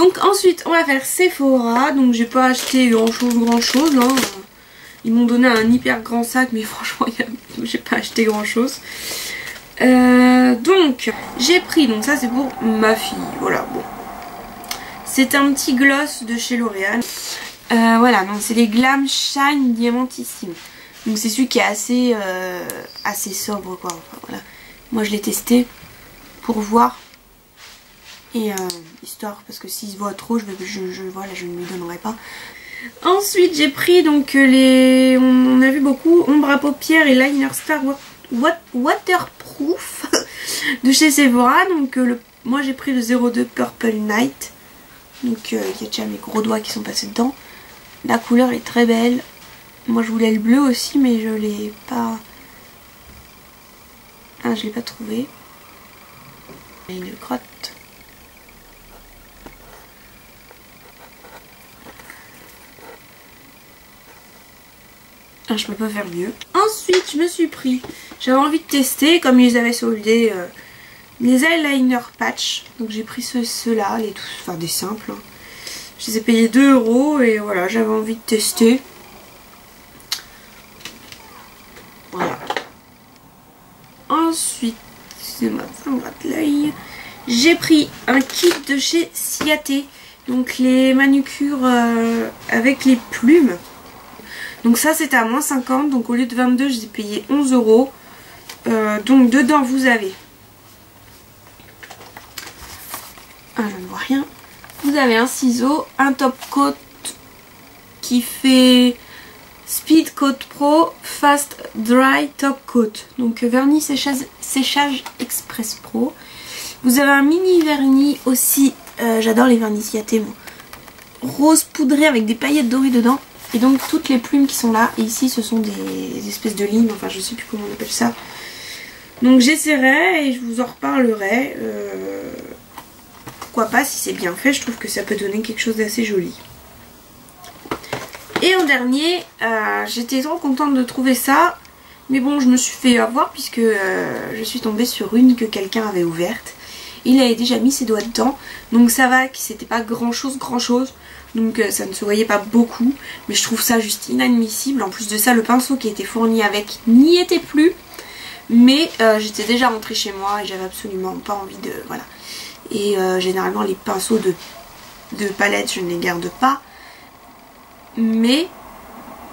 Donc ensuite on va faire Sephora. Donc j'ai pas acheté grand chose grand chose. Hein. Ils m'ont donné un hyper grand sac mais franchement j'ai pas acheté grand chose. Euh, donc j'ai pris, donc ça c'est pour ma fille. Voilà bon. C'est un petit gloss de chez L'Oréal. Euh, voilà, donc c'est les Glam Shine Diamantissime. Donc c'est celui qui est assez, euh, assez sobre quoi. voilà. Moi je l'ai testé pour voir. Et parce que s'il se voit trop, je, je, je, voilà, je ne lui donnerai pas. Ensuite j'ai pris donc les... On, a vu beaucoup ombre à paupières et liner star waterproof de chez Sephora. Donc le, moi j'ai pris le 02 Purple Night. Donc il y a déjà mes gros doigts qui sont passés dedans. La couleur est très belle. Moi je voulais le bleu aussi mais je l'ai pas... Ah je l'ai pas trouvé. Il y une crotte. Ah, je peux pas faire mieux. Ensuite je me suis pris, j'avais envie de tester comme ils avaient soldé euh, les eyeliner patch. Donc j'ai pris ceux-là, les tous, enfin des simples. Je les ai payés 2 euros et voilà j'avais envie de tester. Ensuite, excusez-moi, ça me l'œil. J'ai pris un kit de chez Ciaté. Donc les manucures euh, avec les plumes. Donc ça c'était à moins 50. Donc au lieu de 22, j'ai payé 11 euros. Euh, donc dedans vous avez... Ah je ne vois rien. Vous avez un ciseau, un top coat qui fait Speed Coat Pro Fast Dry Top Coat. Donc vernis séchage, Express Pro. Vous avez un mini vernis aussi. Euh, j'adore les vernis Ciaté Rose poudré avec des paillettes dorées dedans. Et donc toutes les plumes qui sont là. Ici ce sont des, espèces de lignes. Enfin je sais plus comment on appelle ça. Donc j'essaierai et je vous en reparlerai. Euh, pourquoi pas si c'est bien fait. Je trouve que ça peut donner quelque chose d'assez joli. Et en dernier, euh, j'étais trop contente de trouver ça. Mais bon, je me suis fait avoir puisque euh, je suis tombée sur une que quelqu'un avait ouverte. Il avait déjà mis ses doigts dedans. Donc ça va, c'était pas grand chose, grand chose. Donc euh, ça ne se voyait pas beaucoup. Mais je trouve ça juste inadmissible. En plus de ça, le pinceau qui était fourni avec n'y était plus. Mais j'étais déjà rentrée chez moi et j'avais absolument pas envie de... Voilà. Et généralement les pinceaux de, palette, je ne les garde pas mais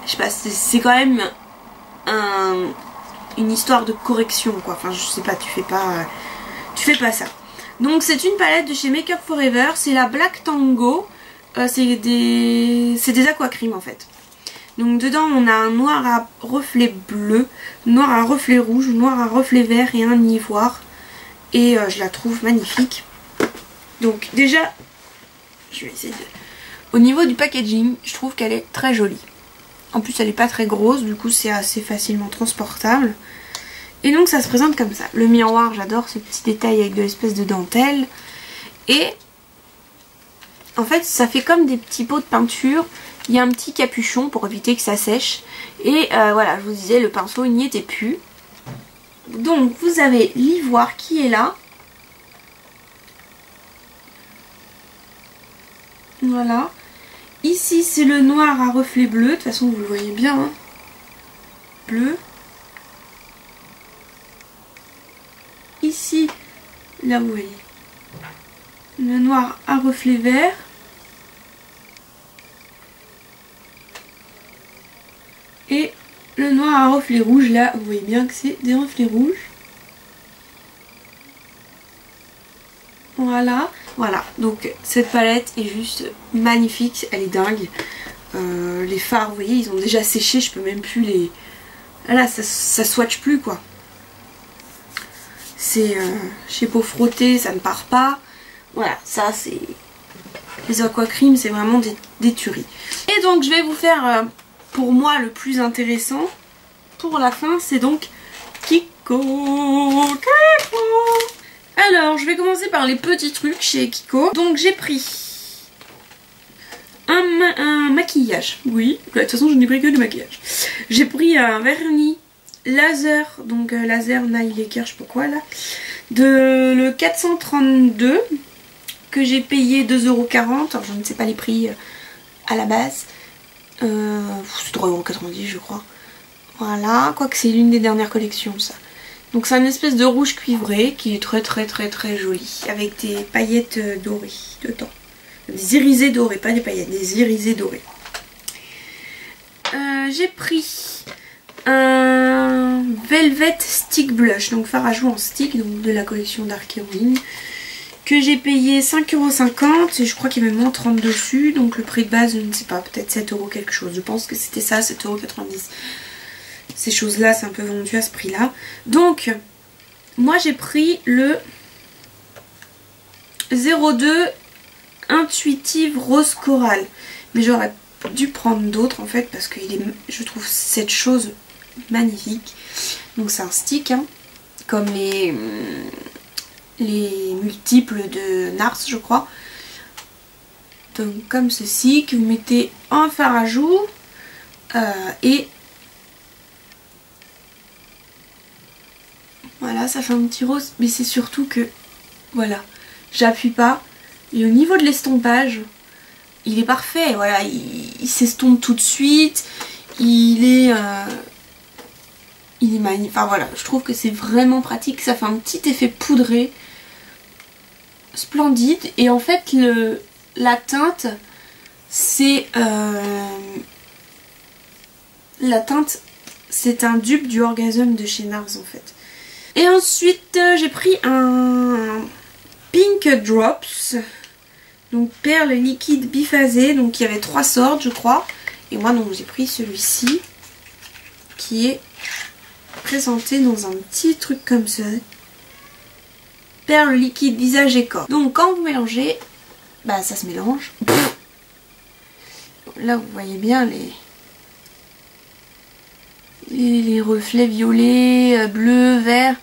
je sais pas, c'est quand même une histoire de correction quoi. Enfin je sais pas, tu fais pas, tu fais pas ça. Donc c'est une palette de chez Makeup Forever, c'est la Black Tango, euh, c'est des, des aquacrimes en fait. Donc dedans on a un noir à reflet bleu, noir à reflet rouge, noir à reflet vert et un ivoire. Et euh, je la trouve magnifique. Donc déjà, je vais essayer de au niveau du packaging, je trouve qu'elle est très jolie. En plus, elle n'est pas très grosse, du coup, c'est assez facilement transportable. Et donc, ça se présente comme ça. Le miroir, j'adore ce petit détail avec de l'espèce de dentelle. Et en fait, ça fait comme des petits pots de peinture. Il y a un petit capuchon pour éviter que ça sèche. Et euh, voilà, je vous disais, le pinceau, il n'y était plus. Donc, vous avez l'ivoire qui est là. Voilà. Ici, c'est le noir à reflet bleu. De toute façon, vous le voyez bien. Hein. Bleu. Ici, là, vous voyez. Le noir à reflet vert. Et à reflet rouge. Là, vous voyez bien que c'est des reflets rouges. Voilà. Voilà, donc cette palette est juste magnifique, elle est dingue. Euh, les fards, vous voyez, ils ont déjà séché, je peux même plus les... Voilà, ça, ça swatch plus quoi. C'est euh, chez Peau frotter, ça ne part pas. Voilà, ça c'est... Les aquacrimes, c'est vraiment des, des, tueries. Et donc je vais vous faire, euh, pour moi, le plus intéressant pour la fin, c'est donc Kiko. Alors, je vais commencer par les petits trucs chez Kiko. Donc, j'ai pris un, maquillage. Oui, de toute façon, je n'ai pris que du maquillage. J'ai pris un vernis laser, donc euh, laser nail laker, je sais pas quoi là, de le 432 que j'ai payé 2,40€. Alors je ne sais pas les prix euh, à la base. Euh, c'est 3,90€ je crois. Voilà, quoique c'est l'une des dernières collections ça. Donc c'est une espèce de rouge cuivré qui est très très très très joli. Avec des paillettes euh, dorées dedans. Des irisés dorés, pas des paillettes, des irisés dorés. Euh, j'ai pris un Velvet Stick Blush, donc fard à jouer en stick, donc de la collection Dark Heroine, que j'ai payé 5,50€ et je crois qu'il y avait moins 30 dessus, donc le prix de base, je ne sais pas, peut-être 7€ quelque chose, je pense que c'était ça, 7,90€. Ces choses-là, c'est un peu vendu à ce prix-là. Donc, moi j'ai pris le 02 Intuitive Rose Coral, mais j'aurais dû prendre d'autres en fait parce que je trouve cette chose magnifique. Donc c'est un stick, hein, comme les, les multiples de Nars je crois. Donc comme ceci, que vous mettez en fard à joues euh, et voilà ça fait un petit rose mais c'est surtout que voilà j'appuie pas. Et au niveau de l'estompage il est parfait, voilà, il, s'estompe tout de suite, il est... Euh, il est magnifique, enfin voilà, je trouve que c'est vraiment pratique, ça fait un petit effet poudré, splendide, et en fait la teinte, c'est... Euh, la teinte, c'est un dupe du Orgasm de chez Nars en fait. Et ensuite, euh, j'ai pris un Pink Drops donc perles liquides biphasées, donc il y avait trois sortes je crois. Et moi donc j'ai pris celui-ci qui est présenté dans un petit truc comme ça. Perles liquides visage et corps. Donc quand vous mélangez, bah ça se mélange. Là vous voyez bien les, les, reflets violets, euh, bleus, verts,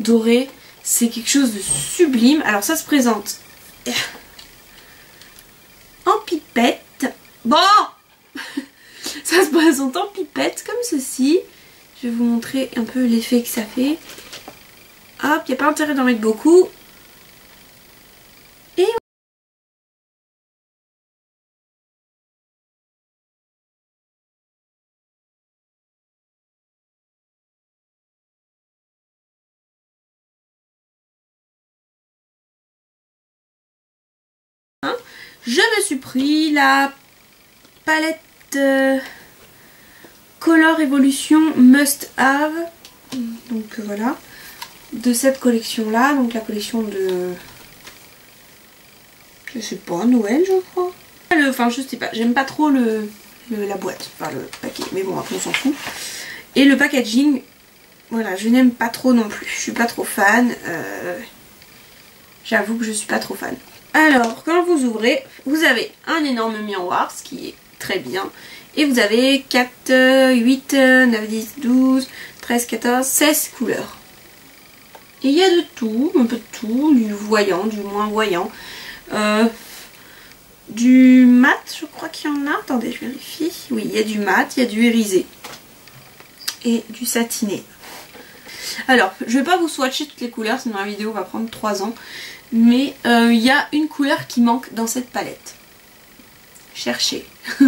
dorés. C'est quelque chose de sublime. Alors ça se présente pipette. Bon Ça se présente en pipette comme ceci. Je vais vous montrer un peu l'effet que ça fait. Hop, il n'y a pas intérêt d'en mettre beaucoup. Je me suis pris la palette euh, Color Evolution Must Have. Donc euh, voilà. De cette collection là. Donc la collection de... Je sais pas, Noël je crois. enfin je sais pas, j'aime pas trop la boîte, enfin le paquet. Mais bon après on s'en fout. Et le packaging, voilà, je n'aime pas trop non plus. Je suis pas trop fan. Euh, j'avoue que je suis pas trop fan. Alors, quand vous ouvrez, vous avez un énorme miroir, ce qui est très bien. Et vous avez 4, 8, 9, 10, 12, 13, 14, 16 couleurs. Et il y a de tout, un peu de tout, du voyant, du moins voyant. Euh, du mat, je crois qu'il y en a. Attendez, je vérifie. Oui, il y a du mat, il y a du irisé. Et du satiné. Alors, je vais pas vous swatcher toutes les couleurs, sinon la vidéo va prendre 3 ans mais euh, il y a une couleur qui manque dans cette palette. Cherchez.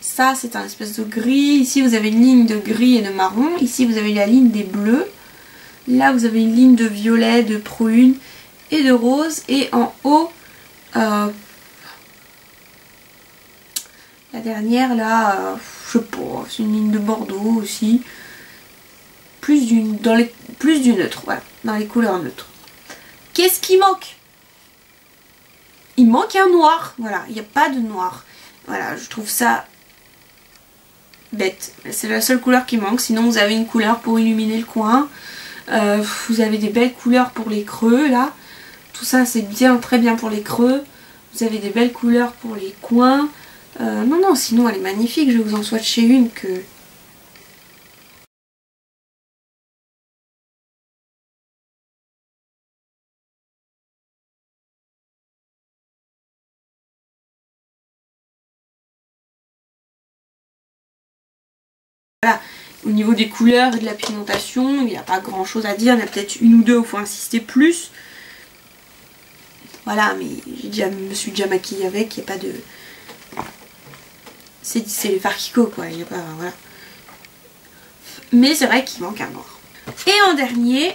Ça c'est un espèce de gris, ici vous avez une ligne de gris et de marron, ici vous avez la ligne des bleus, là vous avez une ligne de violet, de prune et de rose et en haut euh, la dernière là, euh, je sais pas, c'est une ligne de bordeaux aussi, plus dans les, plus du neutre, voilà, dans les couleurs neutres. Qu'est-ce qui manque? Il manque un noir. Voilà, il n'y a pas de noir. Voilà, je trouve ça bête. C'est la seule couleur qui manque. Sinon, vous avez une couleur pour illuminer le coin. Euh, vous avez des belles couleurs pour les creux, là. Tout ça, c'est bien, très bien pour les creux. Vous avez des belles couleurs pour les coins. Euh, non, non, sinon, elle est magnifique. Je vous en swatcher une que Voilà. Au niveau des couleurs et de la pigmentation, il n'y a pas grand chose à dire. Il y en a peut-être une ou deux où il faut insister plus. Voilà, mais je me suis déjà maquillée avec, il n'y a pas de... C'est les Farkiko quoi, il n'y a pas... Voilà. Mais c'est vrai qu'il manque un noir. Et en dernier,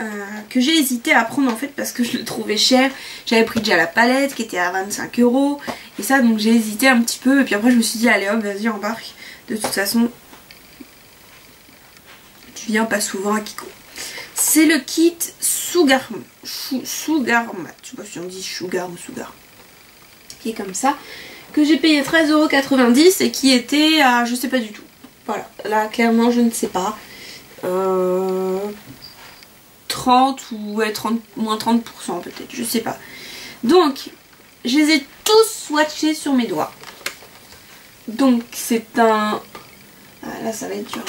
euh, que j'ai hésité à prendre en fait parce que je le trouvais cher. J'avais pris déjà la palette qui était à 25 euros. Et ça donc j'ai hésité un petit peu. Et puis après je me suis dit allez hop vas-y embarque. De toute façon tu viens pas souvent à Kiko. C'est le kit Sugar, Sugarmat. Je sais pas si on dit Sugar ou Sugar. Qui est comme ça. Que j'ai payé 13,90€ et qui était à je sais pas du tout. Voilà. Là clairement je ne sais pas. Euh, 30 ou ouais, 30, moins 30% peut-être, je sais pas. Donc, je les ai tous swatchés sur mes doigts. Donc c'est un... Ah, là ça va être dur.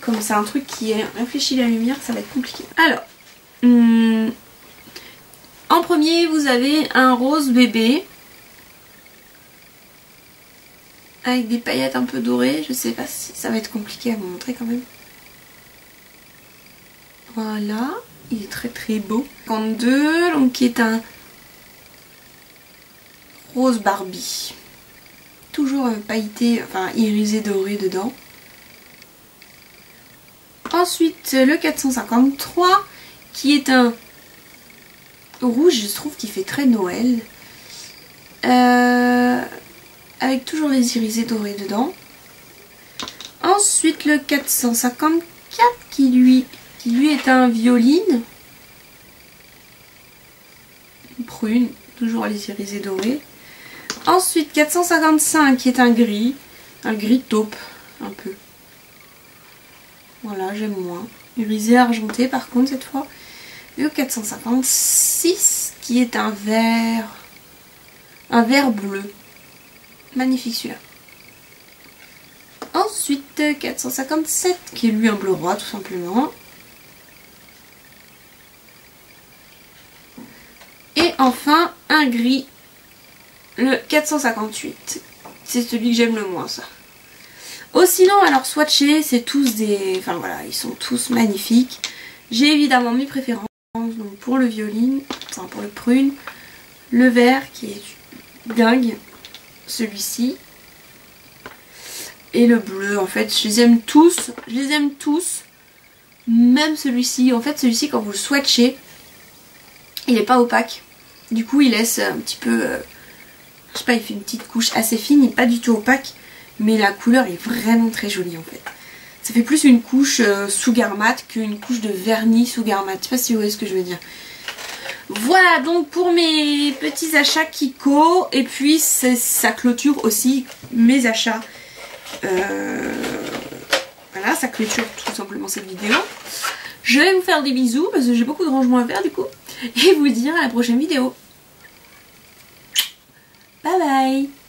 Comme c'est un truc qui est réfléchi la lumière, ça va être compliqué. Alors, hmm, en premier vous avez un rose bébé. Avec des paillettes un peu dorées. Je sais pas si ça va être compliqué à vous montrer quand même. Voilà, il est très très beau. 52, donc qui est un rose Barbie. Euh, pailleté, enfin irisé doré dedans. Ensuite, le 453, qui est un rouge, je trouve, qui fait très Noël. Euh, avec toujours les irisés dorés dedans. Ensuite, le 454, qui lui qui lui est un violine. Prune, toujours les irisés dorés. Ensuite 455 qui est un gris, un gris taupe un peu. Voilà, j'aime moins. Irisé argenté par contre cette fois. Le 456 qui est un vert, un vert bleu. Magnifique celui-là. Ensuite 457 qui est lui un bleu roi tout simplement. Et enfin, un gris, le 458. C'est celui que j'aime le moins, ça. Sinon, alors swatchés, c'est tous des... Enfin voilà, ils sont tous magnifiques. J'ai évidemment mes préférences. Donc pour le violine, enfin pour le prune, le vert qui est dingue, celui-ci. Et le bleu, en fait, je les aime tous. Je les aime tous. Même celui-ci. En fait, celui-ci, quand vous le swatchez, il n'est pas opaque. Du coup, il laisse un petit peu... Euh, je sais pas, il fait une petite couche assez fine, il n'est pas du tout opaque. Mais la couleur est vraiment très jolie en fait. Ça fait plus une couche euh, sous garmat qu'une couche de vernis sous garmat. Je sais pas si vous voyez ce que je veux dire. Voilà donc pour mes petits achats Kiko. Et puis ça clôture aussi mes achats. Euh, voilà, ça clôture tout simplement cette vidéo. Je vais vous faire des bisous parce que j'ai beaucoup de rangements à faire du coup. Et vous dire à la prochaine vidéo. Bye bye